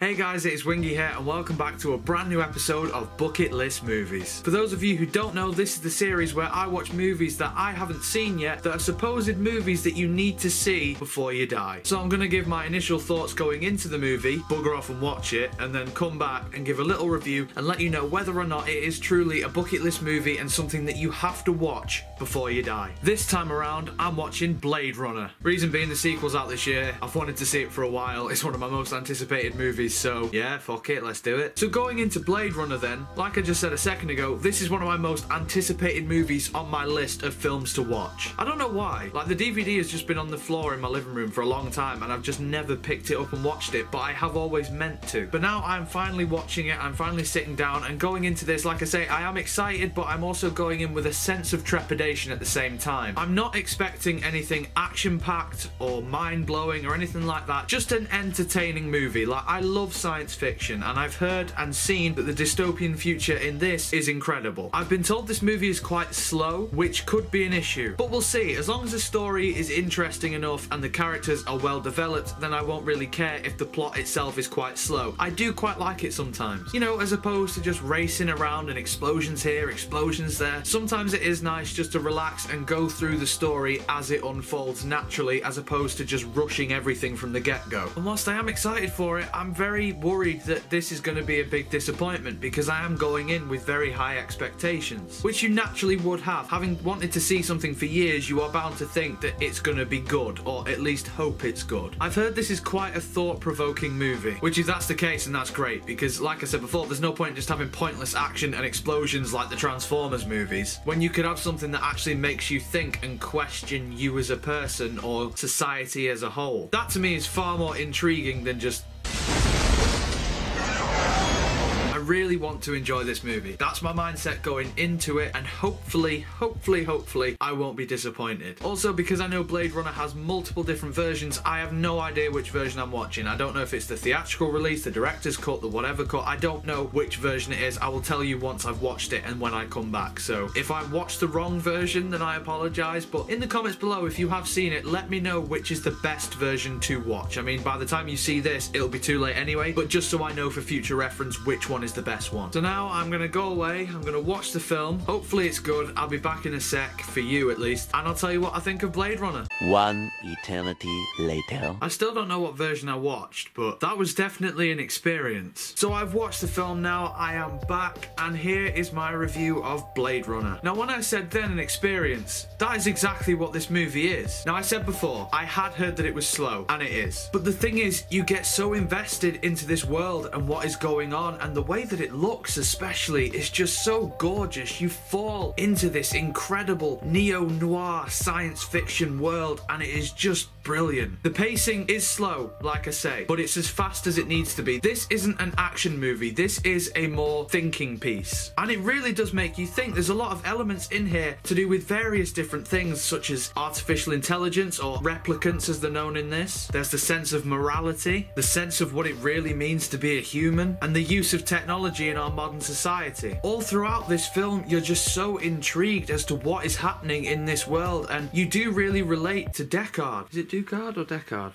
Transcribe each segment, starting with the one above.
Hey guys, it is Wingy here and welcome back to a brand new episode of Bucket List Movies. For those of you who don't know, this is the series where I watch movies that I haven't seen yet that are supposed movies that you need to see before you die. So I'm going to give my initial thoughts going into the movie, bugger off and watch it, and then come back and give a little review and let you know whether or not it is truly a bucket list movie and something that you have to watch before you die. This time around, I'm watching Blade Runner. Reason being the sequel's out this year. I've wanted to see it for a while. It's one of my most anticipated movies movies, so yeah, fuck it, let's do it. So going into Blade Runner then, like I just said a second ago, this is one of my most anticipated movies on my list of films to watch. I don't know why. Like the DVD has just been on the floor in my living room for a long time and I've just never picked it up and watched it, but I have always meant to. But now I'm finally watching it, I'm finally sitting down and going into this, like I say, I am excited, but I'm also going in with a sense of trepidation at the same time. I'm not expecting anything action-packed or mind-blowing or anything like that, just an entertaining movie. Like I love love science fiction and I've heard and seen that the dystopian future in this is incredible. I've been told this movie is quite slow, which could be an issue, but we'll see. As long as the story is interesting enough and the characters are well developed, then I won't really care if the plot itself is quite slow. I do quite like it sometimes. You know, as opposed to just racing around and explosions here, explosions there. Sometimes it is nice just to relax and go through the story as it unfolds naturally as opposed to just rushing everything from the get-go. And whilst I am excited for it, I'm very very worried that this is going to be a big disappointment because I am going in with very high expectations, which you naturally would have. Having wanted to see something for years, you are bound to think that it's going to be good, or at least hope it's good. I've heard this is quite a thought-provoking movie, which if that's the case, then that's great, because like I said before, there's no point in just having pointless action and explosions like the Transformers movies, when you could have something that actually makes you think and question you as a person or society as a whole. That to me is far more intriguing than just really want to enjoy this movie. That's my mindset going into it, and hopefully, hopefully, hopefully, I won't be disappointed. Also, because I know Blade Runner has multiple different versions, I have no idea which version I'm watching. I don't know if it's the theatrical release, the director's cut, the whatever cut. I don't know which version it is. I will tell you once I've watched it and when I come back. So if I watch the wrong version, then I apologize. But in the comments below, if you have seen it, let me know which is the best version to watch. I mean, by the time you see this, it'll be too late anyway. But just so I know for future reference which one is the best one. So now I'm going to go away, I'm going to watch the film. Hopefully it's good. I'll be back in a sec, for you at least. And I'll tell you what I think of Blade Runner. One eternity later. I still don't know what version I watched, but that was definitely an experience. So I've watched the film now, I am back, and here is my review of Blade Runner. Now when I said then an experience, that is exactly what this movie is. Now I said before, I had heard that it was slow, and it is. But the thing is, you get so invested into this world and what is going on, and the way that it looks especially is just so gorgeous. You fall into this incredible neo-noir science fiction world and it is just brilliant. The pacing is slow, like I say, but it's as fast as it needs to be. This isn't an action movie, this is a more thinking piece. And it really does make you think. There's a lot of elements in here to do with various different things, such as artificial intelligence or replicants as they're known in this. There's the sense of morality, the sense of what it really means to be a human, and the use of technology in our modern society. All throughout this film, you're just so intrigued as to what is happening in this world, and you do really relate to Deckard. Is it Ducard or Deckard?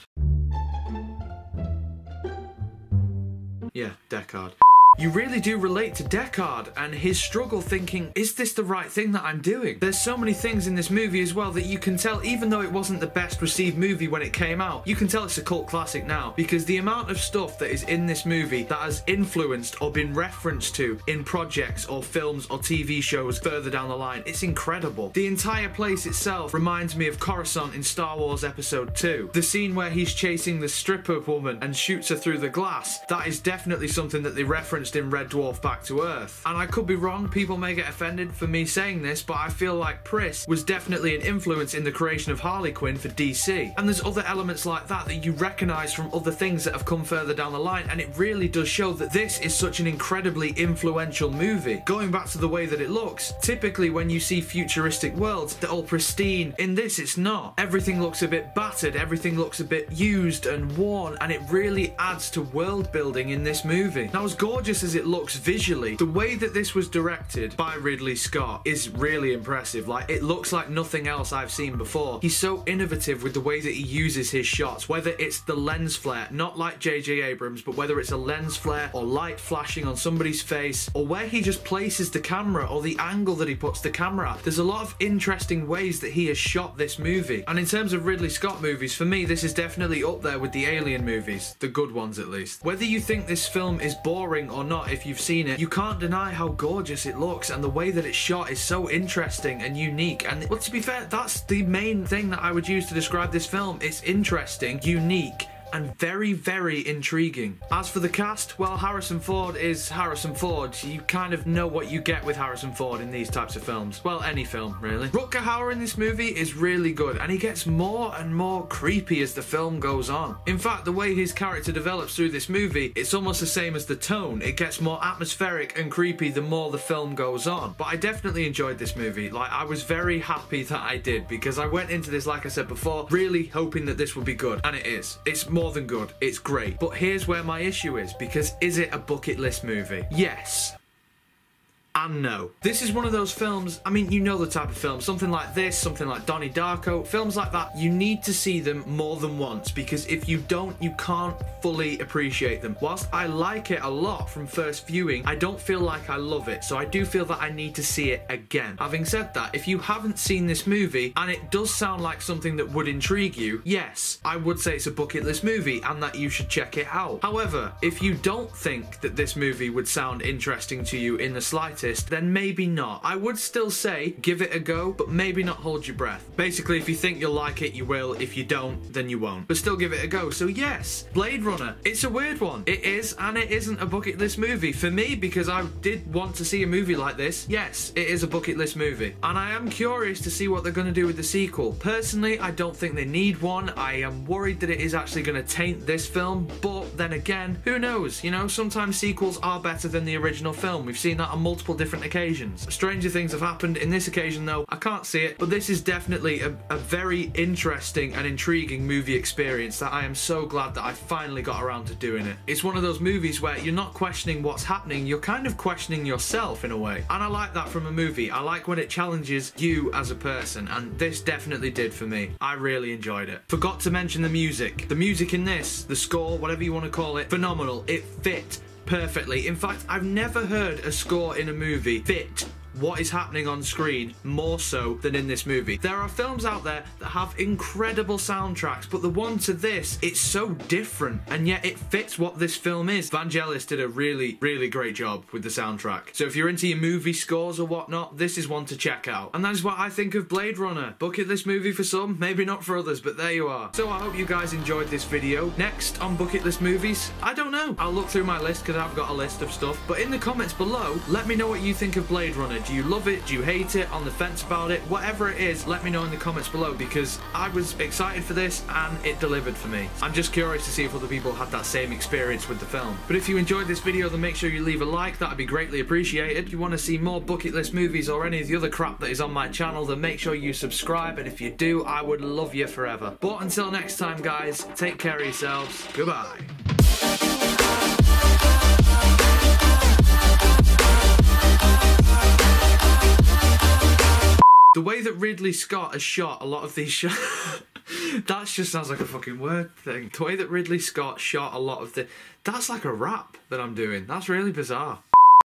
Yeah, Deckard. You really do relate to Deckard and his struggle thinking, is this the right thing that I'm doing? There's so many things in this movie as well that you can tell, even though it wasn't the best received movie when it came out, you can tell it's a cult classic now because the amount of stuff that is in this movie that has influenced or been referenced to in projects or films or TV shows further down the line, it's incredible. The entire place itself reminds me of Coruscant in Star Wars Episode 2. The scene where he's chasing the stripper woman and shoots her through the glass, that is definitely something that they reference referenced in Red Dwarf Back to Earth. And I could be wrong, people may get offended for me saying this, but I feel like Pris was definitely an influence in the creation of Harley Quinn for DC. And there's other elements like that that you recognise from other things that have come further down the line, and it really does show that this is such an incredibly influential movie. Going back to the way that it looks, typically when you see futuristic worlds, they're all pristine. In this, it's not. Everything looks a bit battered, everything looks a bit used and worn, and it really adds to world building in this movie. Now, as gorgeous gorgeous as it looks visually, the way that this was directed by Ridley Scott is really impressive. Like, it looks like nothing else I've seen before. He's so innovative with the way that he uses his shots, whether it's the lens flare, not like J.J. Abrams, but whether it's a lens flare or light flashing on somebody's face, or where he just places the camera or the angle that he puts the camera at. There's a lot of interesting ways that he has shot this movie. And in terms of Ridley Scott movies, for me, this is definitely up there with the Alien movies, the good ones at least. Whether you think this film is boring or not, if you've seen it, you can't deny how gorgeous it looks and the way that it's shot is so interesting and unique. And well, to be fair, that's the main thing that I would use to describe this film. It's interesting, unique, and very, very intriguing. As for the cast, well, Harrison Ford is Harrison Ford. You kind of know what you get with Harrison Ford in these types of films. Well, any film, really. Rutger Hauer in this movie is really good, and he gets more and more creepy as the film goes on. In fact, the way his character develops through this movie, it's almost the same as the tone. It gets more atmospheric and creepy the more the film goes on. But I definitely enjoyed this movie. Like, I was very happy that I did, because I went into this, like I said before, really hoping that this would be good, and it is. It's more more than good. It's great. But here's where my issue is because is it a bucket list movie? Yes and no. This is one of those films, I mean, you know the type of film, something like this, something like Donnie Darko, films like that, you need to see them more than once because if you don't, you can't fully appreciate them. Whilst I like it a lot from first viewing, I don't feel like I love it, so I do feel that I need to see it again. Having said that, if you haven't seen this movie and it does sound like something that would intrigue you, yes, I would say it's a bucket list movie and that you should check it out. However, if you don't think that this movie would sound interesting to you in the slightest, then maybe not. I would still say give it a go, but maybe not hold your breath. Basically, if you think you'll like it, you will. If you don't, then you won't. But still give it a go. So yes, Blade Runner. It's a weird one. It is, and it isn't a bucket list movie. For me, because I did want to see a movie like this, yes, it is a bucket list movie. And I am curious to see what they're going to do with the sequel. Personally, I don't think they need one. I am worried that it is actually going to taint this film, but then again, who knows? You know, sometimes sequels are better than the original film. We've seen that on multiple multiple different occasions. Stranger things have happened. In this occasion, though, I can't see it, but this is definitely a, a very interesting and intriguing movie experience that I am so glad that I finally got around to doing it. It's one of those movies where you're not questioning what's happening, you're kind of questioning yourself in a way. And I like that from a movie. I like when it challenges you as a person, and this definitely did for me. I really enjoyed it. Forgot to mention the music. The music in this, the score, whatever you want to call it, phenomenal. It fit perfectly. In fact, I've never heard a score in a movie fit what is happening on screen more so than in this movie. There are films out there that have incredible soundtracks, but the one to this, it's so different, and yet it fits what this film is. Vangelis did a really, really great job with the soundtrack. So if you're into your movie scores or whatnot, this is one to check out. And that is what I think of Blade Runner. Bucket list movie for some, maybe not for others, but there you are. So I hope you guys enjoyed this video. Next on Bucket List Movies, I don't know. I'll look through my list because I've got a list of stuff, but in the comments below, let me know what you think of Blade Runner. Do you love it? Do you hate it? On the fence about it? Whatever it is, let me know in the comments below because I was excited for this and it delivered for me. I'm just curious to see if other people had that same experience with the film. But if you enjoyed this video, then make sure you leave a like. That'd be greatly appreciated. If you want to see more bucket list movies or any of the other crap that is on my channel, then make sure you subscribe. And if you do, I would love you forever. But until next time, guys, take care of yourselves. Goodbye. That Ridley Scott has shot a lot of these shots. that just sounds like a fucking word thing. The way that Ridley Scott shot a lot of the. That's like a rap that I'm doing. That's really bizarre.